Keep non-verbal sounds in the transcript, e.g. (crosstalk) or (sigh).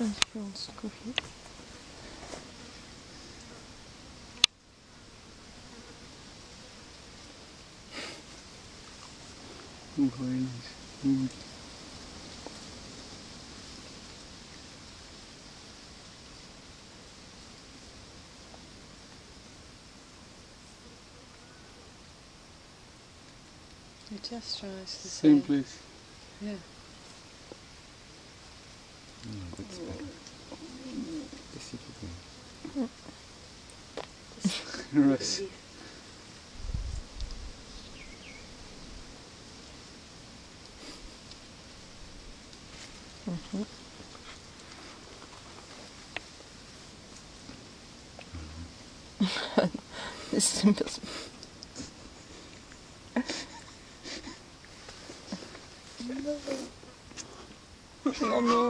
sais pas si on se copie. Oh, very nice. Mm. It just tries the Same same. place. Yeah. No, that's better. Mhm. this is impossible. (laughs) no, no.